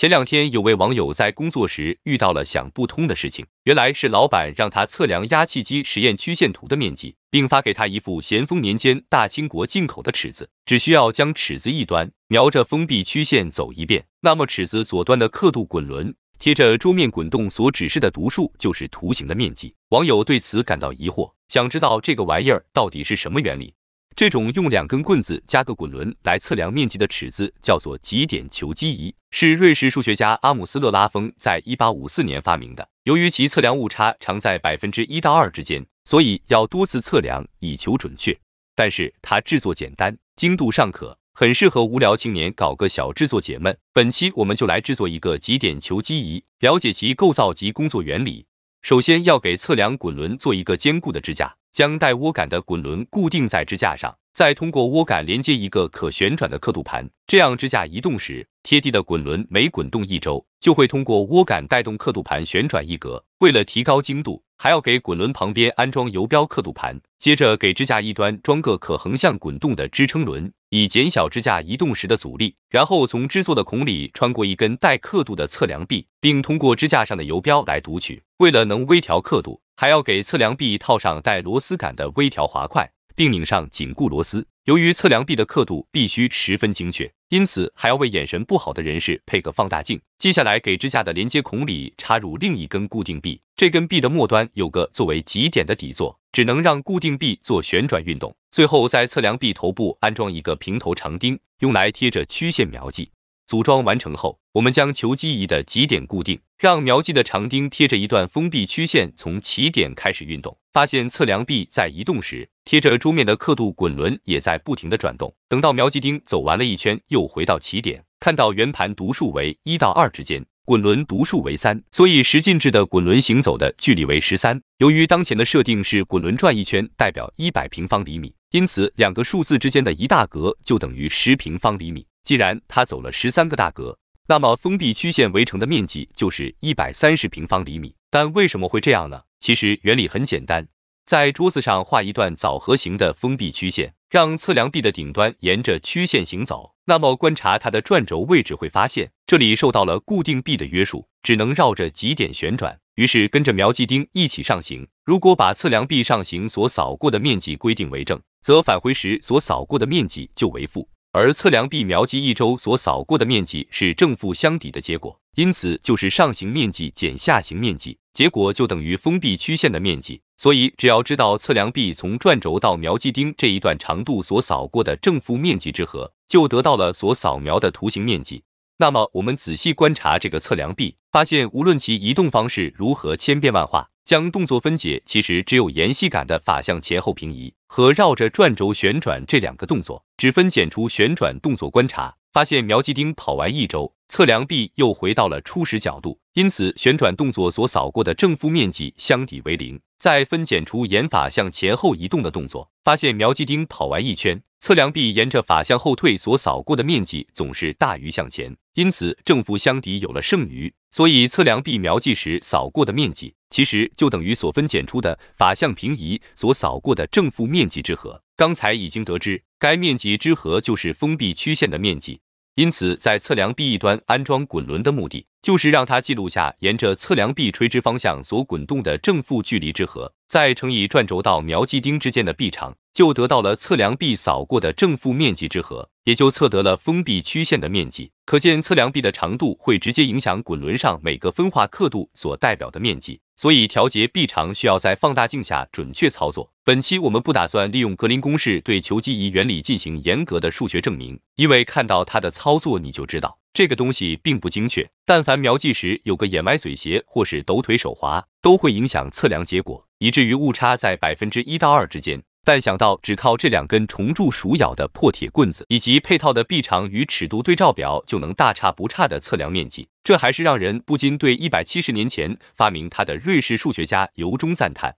前两天有位网友在工作时遇到了想不通的事情，原来是老板让他测量压气机实验曲线图的面积，并发给他一副咸丰年间大清国进口的尺子，只需要将尺子一端瞄着封闭曲线走一遍，那么尺子左端的刻度滚轮贴着桌面滚动所指示的读数就是图形的面积。网友对此感到疑惑，想知道这个玩意儿到底是什么原理。这种用两根棍子加个滚轮来测量面积的尺子叫做极点球基仪，是瑞士数学家阿姆斯勒拉风在一八五四年发明的。由于其测量误差常在百分之一到二之间，所以要多次测量以求准确。但是它制作简单，精度尚可，很适合无聊青年搞个小制作解闷。本期我们就来制作一个极点球基仪，了解其构造及工作原理。首先要给测量滚轮做一个坚固的支架。将带涡杆的滚轮固定在支架上，再通过涡杆连接一个可旋转的刻度盘，这样支架移动时，贴地的滚轮每滚动一周，就会通过涡杆带动刻度盘旋转一格。为了提高精度，还要给滚轮旁边安装游标刻度盘，接着给支架一端装个可横向滚动的支撑轮，以减小支架移动时的阻力。然后从支座的孔里穿过一根带刻度的测量臂，并通过支架上的游标来读取。为了能微调刻度。还要给测量臂套上带螺丝杆的微调滑块，并拧上紧固螺丝。由于测量臂的刻度必须十分精确，因此还要为眼神不好的人士配个放大镜。接下来给支架的连接孔里插入另一根固定臂，这根臂的末端有个作为极点的底座，只能让固定臂做旋转运动。最后在测量臂头部安装一个平头长钉，用来贴着曲线描记。组装完成后，我们将球基仪的极点固定，让描记的长钉贴着一段封闭曲线从起点开始运动。发现测量臂在移动时，贴着桌面的刻度滚轮也在不停的转动。等到描记钉走完了一圈，又回到起点，看到圆盘读数为一到二之间，滚轮读数为三，所以十进制的滚轮行走的距离为十三。由于当前的设定是滚轮转一圈代表一百平方厘米，因此两个数字之间的一大格就等于十平方厘米。既然它走了十三个大格，那么封闭曲线围成的面积就是一百三十平方厘米。但为什么会这样呢？其实原理很简单，在桌子上画一段枣核形的封闭曲线，让测量臂的顶端沿着曲线行走，那么观察它的转轴位置会发现，这里受到了固定臂的约束，只能绕着极点旋转。于是跟着描记钉一起上行。如果把测量臂上行所扫过的面积规定为正，则返回时所扫过的面积就为负。而测量臂描记一周所扫过的面积是正负相抵的结果，因此就是上行面积减下行面积，结果就等于封闭曲线的面积。所以只要知道测量臂从转轴到描记钉这一段长度所扫过的正负面积之和，就得到了所扫描的图形面积。那么我们仔细观察这个测量臂，发现无论其移动方式如何千变万化。将动作分解，其实只有沿细杆的法向前后平移和绕着转轴旋转这两个动作，只分解出旋转动作观察，发现描记钉跑完一周，测量臂又回到了初始角度，因此旋转动作所扫过的正负面积相抵为零。再分拣出沿法向前后移动的动作，发现描记钉跑完一圈，测量臂沿着法向后退所扫过的面积总是大于向前，因此正负相抵有了剩余，所以测量臂描记时扫过的面积。其实就等于所分拣出的法向平移所扫过的正负面积之和。刚才已经得知，该面积之和就是封闭曲线的面积。因此，在测量臂一端安装滚轮的目的，就是让它记录下沿着测量臂垂直方向所滚动的正负距离之和，再乘以转轴到描机钉之间的臂长，就得到了测量臂扫过的正负面积之和，也就测得了封闭曲线的面积。可见，测量臂的长度会直接影响滚轮上每个分化刻度所代表的面积。所以调节臂长需要在放大镜下准确操作。本期我们不打算利用格林公式对球基仪原理进行严格的数学证明，因为看到它的操作你就知道这个东西并不精确。但凡描记时有个眼歪嘴斜或是抖腿手滑，都会影响测量结果，以至于误差在百分之一到二之间。但想到只靠这两根虫蛀鼠咬的破铁棍子，以及配套的臂长与尺度对照表，就能大差不差的测量面积，这还是让人不禁对一百七十年前发明它的瑞士数学家由衷赞叹。